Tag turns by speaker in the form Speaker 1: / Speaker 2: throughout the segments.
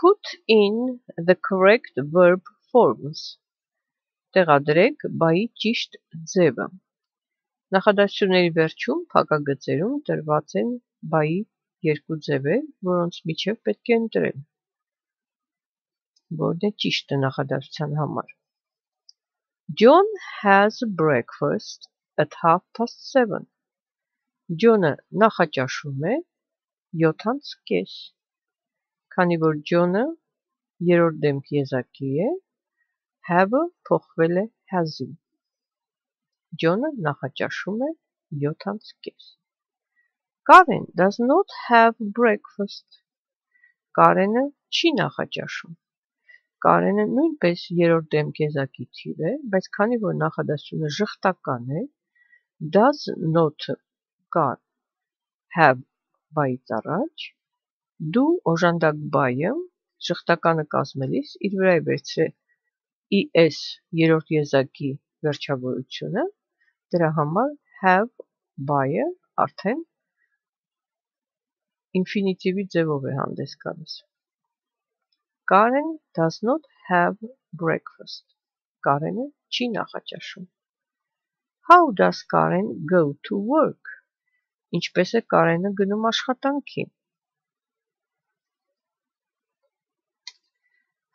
Speaker 1: Put in the correct verb forms. Տեղադրեք բայի ճիշտ ձևը։ Նախադասությունների վերջում փակագծերում տրված են բայի երկու ձևեր, որոնց միջև պետք է ընտրել։ Որն է ճիշտը նախադասության համար։ John has breakfast at half past 7. Ջոնը նախաճաշում է 7:30 Քանի որ Ջոնը երրորդ դեմք եզակի է, have-ը փոխվել է has-ի։ Ջոնը նախաճաշում է 7:30 Karen does not have breakfast։ Կարենը չի նախաճաշում։ Կարենը նույնպես երրորդ դեմք եզակի թիվ է, բայց քանի որ նախադասությունը ժխտական է, does not կար have բայից առաջ Դու օժանդակ բայը շղթականը կազմելիս իր վրա է վերցրել es երրորդ եզակի վերջավորությունը, դրա համար have բայը արդեն ինֆինիտիվի ձևով է հանդես գալիս։ Karen does not have breakfast։ Կարենը չի նախաճաշում։ How does Karen go to work? Ինչպես է Կարենը գնում աշխատանքի։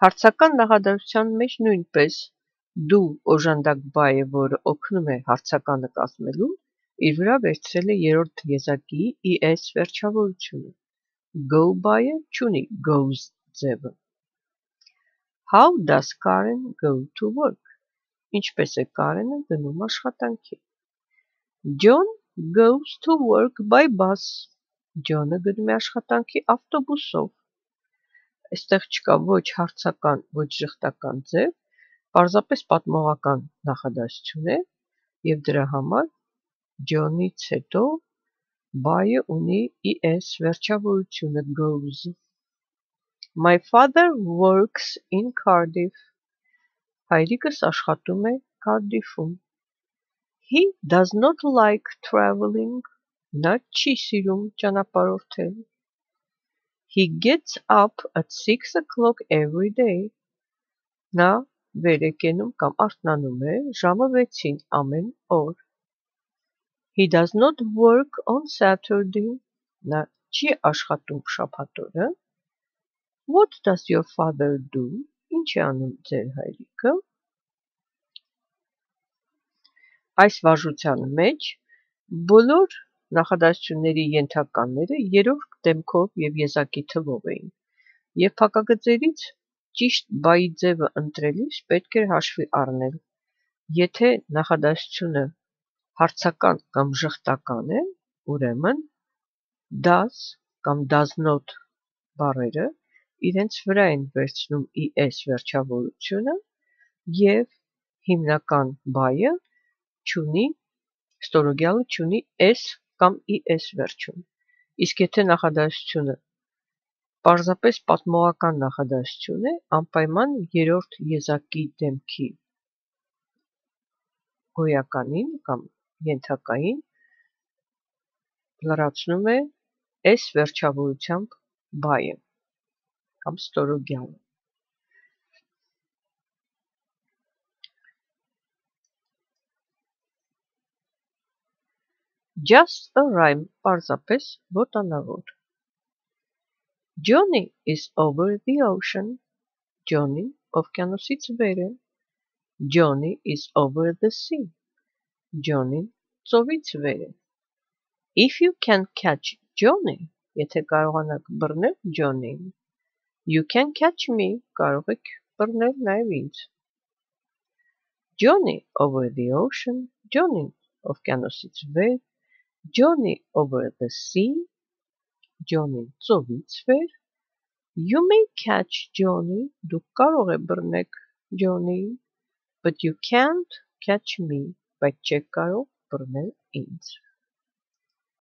Speaker 1: Հարցական նախադասության մեջ նույնպես դու օժանդակ բայ է, որը օգնում է հարցականը կազմելու, իր վրա վերցրել է երրորդ եզակի es վերջավորությունը։ Go բայը չունի goes ձևը։ How does Karen go to work? Ինչպես է Կարենը գնում աշխատանքի։ John goes to work by bus. Ջոնը գնում է աշխատանքի ավտոբուսով այստեղ չկա ոչ հարցական, ոչ ժխտական ձև, պարզապես պատմողական նախադասություն է եւ դրա համար Ջոնից հետո բայը ունի es վերջավորությունը goes My father works in Cardiff. Հայրիկս աշխատում է Cardiff-ում։ He does not like traveling. Նա չի սիրում ճանապարհորդել։ He gets up at 6 o'clock every day. Նա վեր է կենում կամ արթնանում է ժամը 6-ին ամեն օր։ He does not work on Saturday. Նա չի աշխատում շաբաթօրը։ What does your father do? Ինչ է անում ձեր հայրիկը։ Այս վարժության մեջ բոլոր Նախադասությունների ենթականները երրորդ դեմքով և եզակի թվով էին, և փակագծերից ճիշտ բայի ձևը ընտրելիս պետք էր հաշվի առնել, եթե նախադասությունը հարցական կամ ժխտական է, ուրեմն does կամ not բառերը իրենց վրա են վերցնում es վերջավորությունը և հիմնական բայը չունի ստորոգյալը չունի s կամ es վերջում։ Իսկ եթե նախադասությունը պարզապես պատմողական նախադասություն է, անպայման երրորդ եզակի դեմքի գոյականին կամ ենթակային լրացնում է s վերջավորությամբ բայը կամ ստորոգյալը։ Just a rhyme պարզապես ոտանավոր Johnny is over the ocean Johnny օվկիանոսից վեր է Johnny is over the sea Johnny ծովից վեր է If you can catch Johnny եթե կարողանաք բռնել Johnny-ին You can catch me կարող եք բռնել նաև ինձ Johnny over the ocean Johnny օվկիանոսից վեր journey over the sea, Johnny zoiets You may catch Johnny, doekkarre burnek Johnny, but you can't catch me by chekkaro burne eens